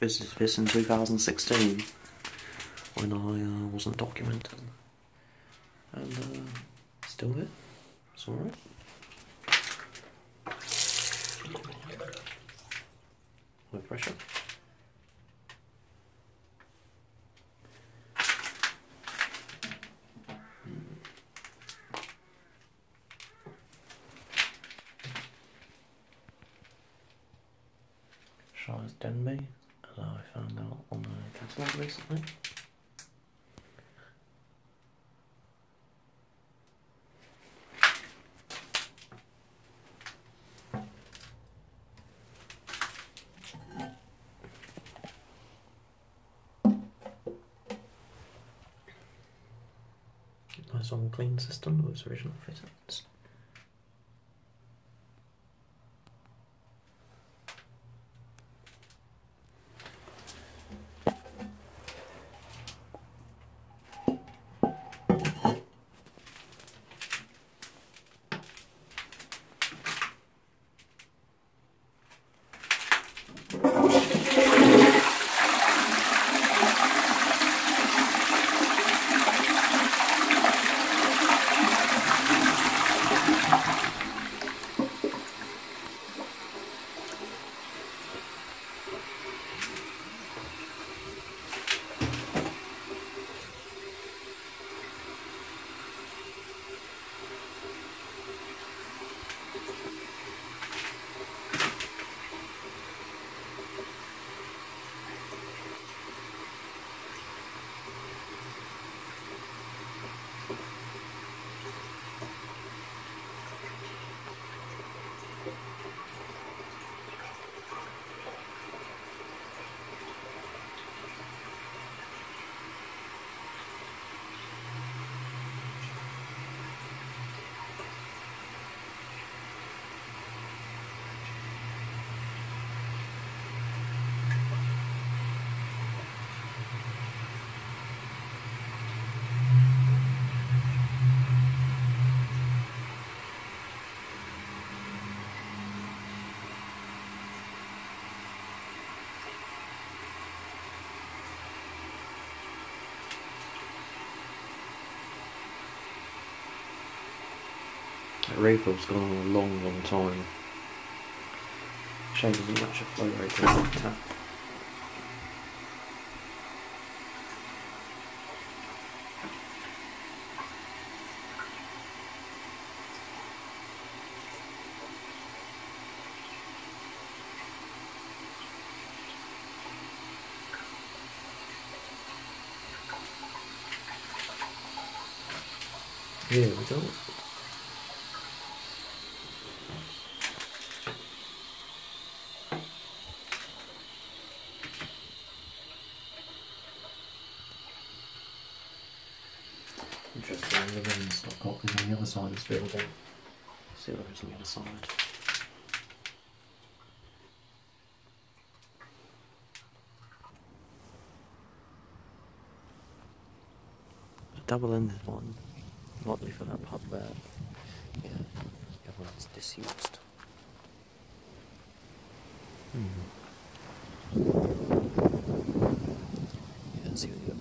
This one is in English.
visited this in 2016 when I uh, wasn't documenting. And uh, still here. It's alright. No pressure. Shires Denbigh, Oh, I found out on the catalogue recently. Nice on clean system with original fittings. That refill's gone on a long, long time. Shame doesn't match a flow rate to that tap. Yeah, we don't. Interesting, the wind's not got on the other side of this building. See what there is on the other side. A double-ended one, likely for that pub there. Yeah, the other one's disused. Hmm. Yeah, see what you got